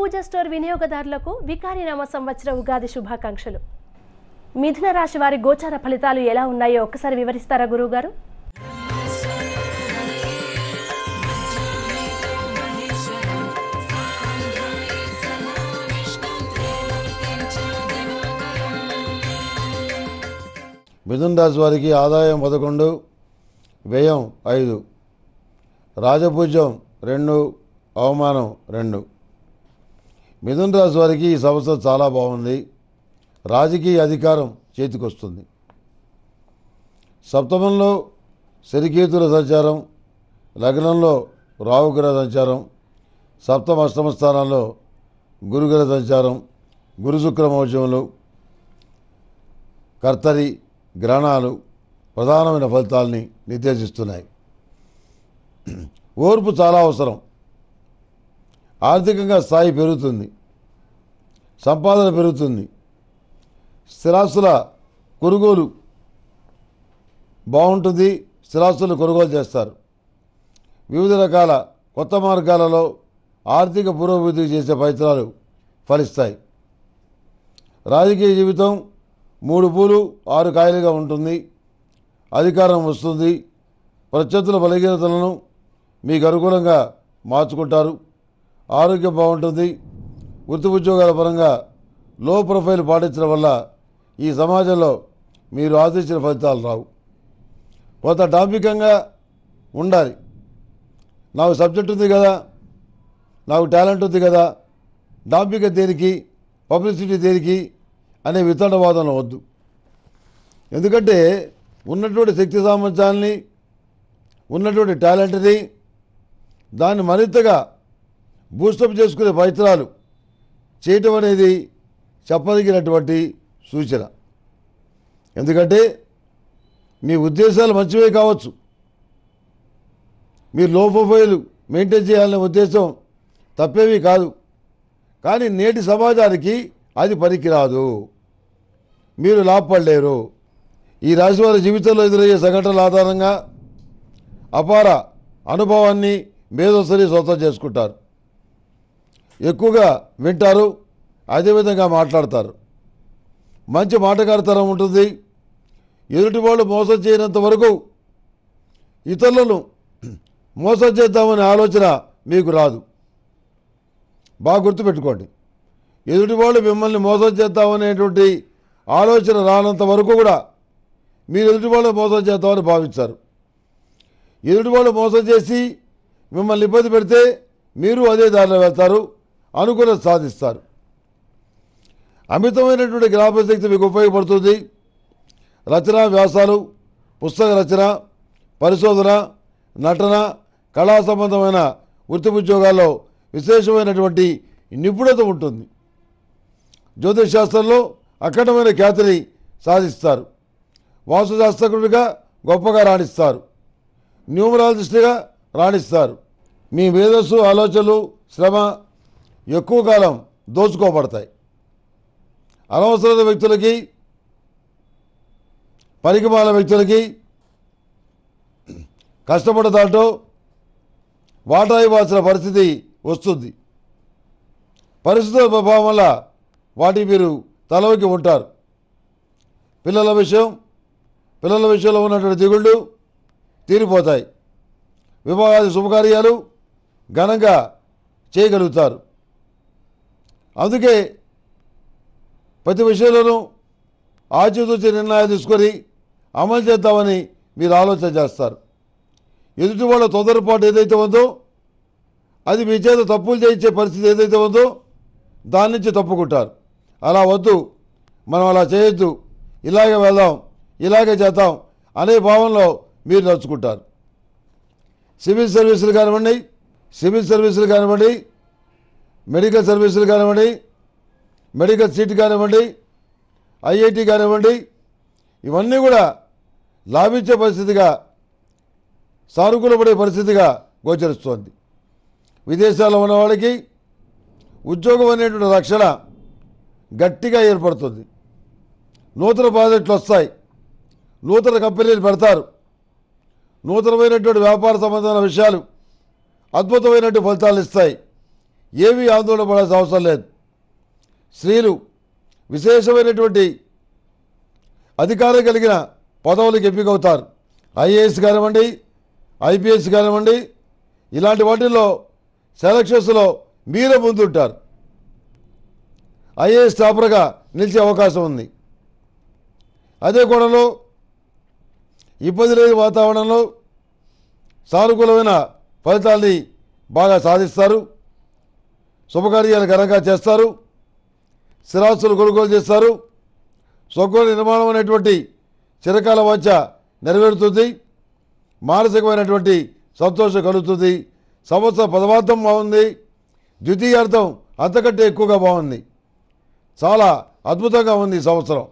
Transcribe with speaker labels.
Speaker 1: పూజ store వినియోగదారులకు వికారినామ సంవత్సర ఉగాది శుభాకాంక్షలు. మిథున రాశి వారి గోచార ఫలితాలు ఎలా ఉన్నాయో ఒక్కసారి వివరిస్తారా గురువుగారు?
Speaker 2: మిథున్ రాశి వారికి ఆదాయం పదకొండు వ్యయం ఐదు రాజపూజ్యం రెండు అవమానం రెండు. మిథున్ రాశి వారికి ఈ సంవత్సరం చాలా బాగుంది. రాజకీయ అధికారం చేతికొస్తుంది. సప్తమంలో శనికేతుల సంచారం లగ్నంలో రావుగ్రహ సంచారం సప్తమ అష్టమ స్థానాల్లో గురుగ్రహ సంచారం గురు శుక్ర కర్తరి గ్రహణాలు ప్రధానమైన ఫలితాల్ని నిర్దేశిస్తున్నాయి. ఓర్పు చాలా అవసరం. ఆర్థికంగా స్థాయి పెరుగుతుంది. సంపాదన పెరుగుతుంది. స్థిరాస్తుల కొనుగోలు బాగుంటుంది. స్థిరాస్తులు కొనుగోలు చేస్తారు. వివిధ రకాల కొత్త మార్గాలలో ఆర్థిక పురోభివృద్ధి చేసే ప్రయత్నాలు ఫలిస్తాయి. రాజకీయ జీవితం మూడు పూలు ఆరు కాయలుగా ఉంటుంది. అధికారం వస్తుంది. ప్రత్యర్థుల బలహీనతలను మీకు అనుకూలంగా మార్చుకుంటారు. ఆరోగ్యం బాగుంటుంది. వృత్తి ఉద్యోగాల పరంగా లో ప్రొఫైల్ పాటించడం వల్ల ఈ సమాజంలో మీరు ఆశించిన ఫలితాలు రావు. కొంత డాంబికంగా ఉండాలి. నాకు సబ్జెక్ట్ ఉంది కదా నాకు టాలెంట్ ఉంది కదా డాంబిక దేనికి పబ్లిసిటీ దేనికి అనే వితండవాదన వద్దు. ఎందుకంటే ఉన్నటువంటి శక్తి సామర్థ్యాన్ని ఉన్నటువంటి టాలెంట్ని దాన్ని మరింతగా బూస్టప్ చేసుకునే ప్రయత్నాలు చేయటం అనేది చెప్పదగినటువంటి సూచన. ఎందుకంటే మీ ఉద్దేశాలు మంచివే కావచ్చు. మీరు లో ప్రొఫైల్ మెయింటైన్ చేయాలనే ఉద్దేశం తప్పేమీ కాదు. కానీ నేటి సమాజానికి అది పనికిరాదు. మీరు లాభపడలేరు. ఈ రాశి వారి జీవితంలో ఎదురయ్యే సంఘటనల ఆధారంగా అపార అనుభవాన్ని మేధోసరి సొంతం చేసుకుంటారు. ఎక్కువగా వింటారు అదేవిధంగా మాట్లాడతారు. మంచి మాటగారితనం ఉంటుంది. ఎదుటి వాళ్ళు మోసం చేయనంత వరకు ఇతరులను మోసం చేద్దామనే ఆలోచన మీకు రాదు. బాగా గుర్తుపెట్టుకోండి. ఎదుటి వాళ్ళు మిమ్మల్ని మోసం చేద్దామనేటువంటి ఆలోచన రానంత వరకు కూడా మీరు ఎదుటి వాళ్ళు మోసం చేద్దామని భావించారు ఎదుటి వాళ్ళు మోసం చేసి మిమ్మల్ని ఇబ్బంది పెడితే మీరు అదే దారిలో వెళ్తారు. అనుకూలత సాధిస్తారు. అమితమైనటువంటి జ్ఞాపశక్తి మీకు ఉపయోగపడుతుంది. రచన వ్యాసాలు పుస్తక రచన పరిశోధన నటన కళా సంబంధమైన వృత్తి ఉద్యోగాల్లో విశేషమైనటువంటి నిపుణత ఉంటుంది. జ్యోతిష్ శాస్త్రంలో అఖండమైన ఖ్యాతిని సాధిస్తారు. వాస్తుశాస్త్రకుడిగా గొప్పగా రాణిస్తారు. న్యూమరాలజిస్ట్గా రాణిస్తారు. మీ మేధస్సు ఆలోచనలు శ్రమ ఎక్కువ కాలం దోచుకోబడతాయి. అనవసరమైన వ్యక్తులకి పరికమాల వ్యక్తులకి కష్టపడే దాంట్లో వాటా ఇవ్వాల్సిన పరిస్థితి వస్తుంది. పరిస్థితుల ప్రభావం వల్ల వాటి మీరు తలవకి ఉంటారు. పిల్లల విషయం పిల్లల విషయంలో ఉన్నటువంటి దిగుళ్ళు తీరిపోతాయి. వివాహాది శుభకార్యాలు ఘనంగా చేయగలుగుతారు. అందుకే ప్రతి విషయంలోనూ ఆచితూచి నిర్ణయాలు తీసుకొని అమలు చేద్దామని మీరు ఆలోచన చేస్తారు. ఎదుటి వాళ్ళ తొందరపాటు ఏదైతే ఉందో అది మీ చేత తప్పులు చేయించే పరిస్థితి ఏదైతే ఉందో దాని నుంచి తప్పుకుంటారు. అలా వద్దు మనం అలా చేయొద్దు ఇలాగే వెళ్దాం ఇలాగే చేద్దాం అనే భావంలో మీరు నడుచుకుంటారు. సివిల్ సర్వీసులు కానివ్వండి సివిల్ సర్వీసులు కానివ్వండి మెడికల్ సర్వీసులు కానివ్వండి మెడికల్ సీట్ కానివ్వండి ఐఐటి కానివ్వండి ఇవన్నీ కూడా లాభించే పరిస్థితిగా సానుకూలపడే పరిస్థితిగా గోచరిస్తోంది. విదేశాల్లో ఉన్న వాళ్ళకి ఉద్యోగం అనేటువంటి రక్షణ గట్టిగా ఏర్పడుతుంది. నూతన ప్రాజెక్టులు వస్తాయి. నూతన కంపెనీలు పెడతారు. నూతనమైనటువంటి వ్యాపార సంబంధమైన విషయాలు అద్భుతమైనటువంటి ఫలితాలు ఇస్తాయి. ఏమీ ఆందోళన పడాల్సిన అవసరం లేదు. స్త్రీలు విశేషమైనటువంటి అధికారం కలిగిన పదవులకు ఎంపికవుతారు. ఐఏఎస్ కానివ్వండి ఐపీఎస్ కానివ్వండి ఇలాంటి వాటిల్లో సెలక్షన్స్లో మీరే ముందుంటారు. ఐఏఎస్ టాపర్గా నిలిచే అవకాశం ఉంది. అదే కోణంలో ఇబ్బంది లేని వాతావరణంలో సానుకూలమైన ఫలితాల్ని బాగా సాధిస్తారు. శుభకార్యాలు ఘనంగా చేస్తారు. స్థిరాస్తులు కొనుగోలు చేస్తారు. స్వగృహ నిర్మాణం అనేటువంటి చిరకాల వాంఛ నెరవేరుతుంది. మానసికమైనటువంటి సంతోషం కలుగుతుంది. సంవత్సర పదవార్థం బాగుంది. ద్వితీయార్థం అంతకంటే ఎక్కువగా బాగుంది. చాలా అద్భుతంగా ఉంది ఈ సంవత్సరం.